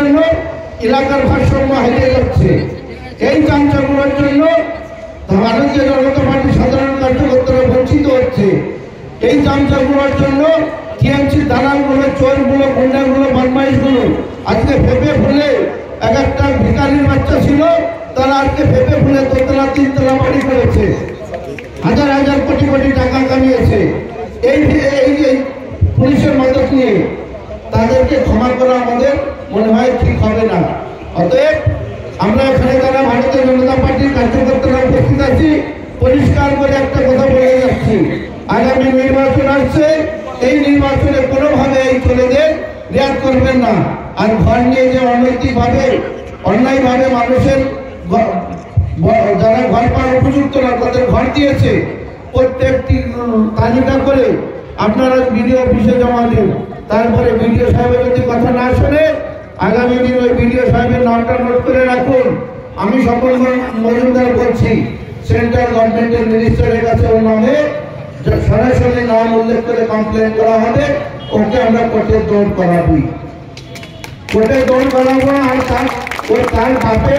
জন্য এলাকার ভারসাম্য হারিয়ে যাচ্ছে। এই চাঞ্চল্যের জন্য ভারতীয় জনতা পার্টি সাধারণ কার্যকর্তারা বঞ্চিত হচ্ছে। এই চাঞ্চল্যের জন্য টিএমসি দালালগুলো, চোরগুলো, গুন্ডাগুলো, বদমাইশগুলো আজকে ভেবে ফুলে এক একটা ভিকারির বাচ্চা ছিল, তারা আজকে ভেবে ফুলে দোতলা, তিনতলা বাড়ি করেছে। হাজার হাজার কোটি কোটি টাকা কামিয়েছে। এই এই এই পুলিশের মদত নিয়ে তাদেরকে ক্ষমা করা আমাদের মনে হয় ঠিক হবে না। অতএব আমরা এখানে যারা ভারতীয় জনতা পার্টির কার্যকর্তারা উপস্থিত আছি, পরিষ্কার করে একটা কথা বলে যাচ্ছি। আগামী নির্বাচন আসছে, এই নির্বাচনে কোনোভাবে এই ছেলেদের রেয়াত করবেন না। আর ঘর নিয়ে যে অনৈতিকভাবে, অন্যায়ভাবে মানুষের যারা ঘর পাওয়ার উপযুক্ত না, তাদের ঘর দিয়েছে, প্রত্যেকটি তালিকা করে আপনারা বিডিও অফিসে জমা দিন। তারপরে বিডিও সাহেবের যদি কথা না শোনে, আগামী দিন ওই বিডিও সাহেবের নামটা নোট করে রাখুন। আমি সকল মজুমদার বলছি, সেন্ট্রাল গভর্নমেন্টের মিনিস্টারের কাছে ওর নামে সরাসরি নাম উল্লেখ করে কমপ্লেন করা হবে, ওকে আমরা কোর্টে দৌড় করাবই। কোর্টে দৌড় করাবো আর তার ওই তার বাপে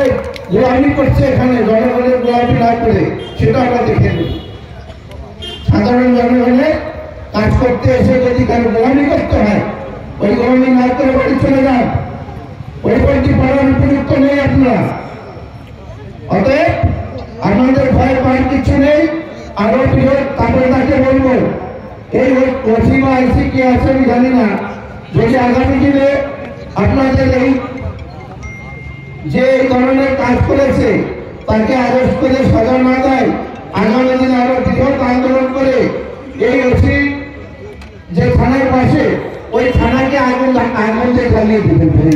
গোলামি করছে এখানে, জনগণের গোলামি না করে, সেটা আমরা দেখে নেব। সাধারণ জনগণের কাজ করতে এসে যদি কারও ওই গোলামি না করে বাড়ি চলে যান ওই বইটি পড়ার উপযুক্ত নেই আপনারা। অতএব আমাদের ভয় পাওয়ার কিছু নেই, আরও প্রিয় তারপরে তাকে বলব। এই ওসি বা আইসি কি আছে আমি জানি না। যদি আগামী দিনে আপনাদের এই যে এই ধরনের কাজ করেছে, তাকে অ্যারেস্ট করে সাজা না দেয় আগামী দিনে আরও বৃহৎ আন্দোলন করে এই ওসি যে থানার পাশে ওই থানাকে আগুন আগুন দিয়ে জ্বালিয়ে দিতে ফেলে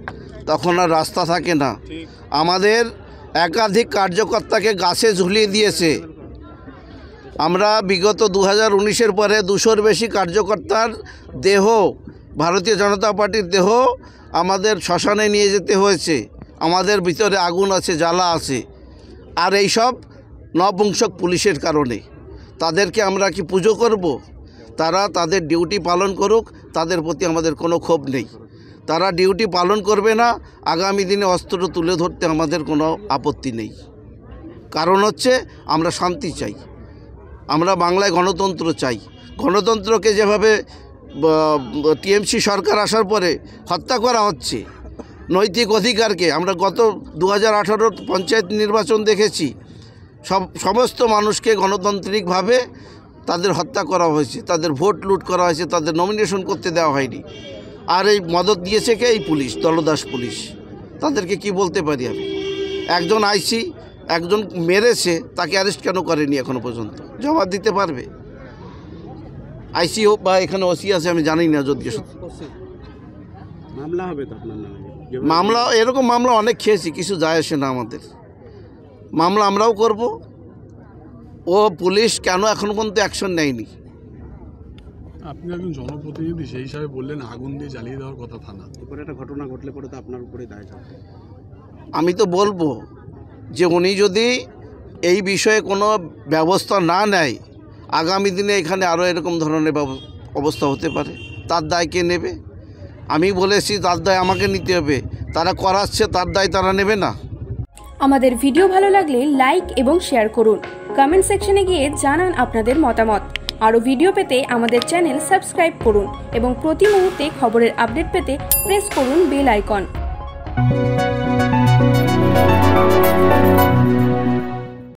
তখন আর রাস্তা থাকে না। আমাদের একাধিক কার্যকর্তাকে গাছে ঝুলিয়ে দিয়েছে। আমরা বিগত দু হাজার উনিশের পরে দুশোর বেশি কার্যকর্তার দেহ ভারতীয় জনতা পার্টির দেহ আমাদের শ্মশানে নিয়ে যেতে হয়েছে। আমাদের ভিতরে আগুন আছে জ্বালা আছে। আর এই সব নপুংসক পুলিশের কারণে। তাদেরকে আমরা কি পুজো করব? তারা তাদের ডিউটি পালন করুক তাদের প্রতি আমাদের কোনো ক্ষোভ নেই। তারা ডিউটি পালন করবে না, আগামী দিনে অস্ত্র তুলে ধরতে আমাদের কোনো আপত্তি নেই। কারণ হচ্ছে আমরা শান্তি চাই। আমরা বাংলায় গণতন্ত্র চাই। গণতন্ত্রকে যেভাবে টিএমসি সরকার আসার পরে হত্যা করা হচ্ছে, নৈতিক অধিকারকে, আমরা গত দু হাজার পঞ্চায়েত নির্বাচন দেখেছি, সব, সমস্ত মানুষকে গণতান্ত্রিকভাবে তাদের হত্যা করা হয়েছে, তাদের ভোট লুট করা হয়েছে, তাদের নমিনেশন করতে দেওয়া হয়নি। আর এই মদত দিয়েছে কে? এই পুলিশ দলদাস পুলিশ। তাদেরকে কি বলতে পারি আমি? একজন আইসি একজন মেরেছে তাকে অ্যারেস্ট কেন করেনি এখনও পর্যন্ত? জবাব দিতে পারবে? আইসি হোক বা এখানে ওসি আছে আমি জানি না যদি মামলা হবে তো আপনার নামে? মামলা এরকম মামলা অনেক খেয়েছি কিছু যায় আসে না আমাদের। মামলা আমরাও করব। ও পুলিশ কেন এখনও পর্যন্ত অ্যাকশন নেয়নি? আপনি একজন জনপ্রতিনিধি সেই হিসাবে বললেন আগুন দিয়ে জ্বালিয়ে দেওয়ার কথা থানা। এরপরে একটা ঘটনা ঘটলে পরে তো আপনার উপরে দায় আমি তো বলব যে উনি যদি এই বিষয়ে কোনো ব্যবস্থা না নেয় আগামী দিনে এখানে আরও এরকম ধরনের অবস্থা হতে পারে তার দায় কে নেবে? আমি বলেছি তার দায় আমাকে নিতে হবে তারা করাচ্ছে তার দায় তারা নেবে না। আমাদের ভিডিও ভালো লাগলে লাইক এবং শেয়ার করুন। কমেন্ট সেকশনে গিয়ে জানান আপনাদের মতামত। আরও ভিডিও পেতে আমাদের চ্যানেল সাবস্ক্রাইব করুন এবং প্রতি মুহূর্তে খবরের আপডেট পেতে প্রেস করুন বেল আইকন।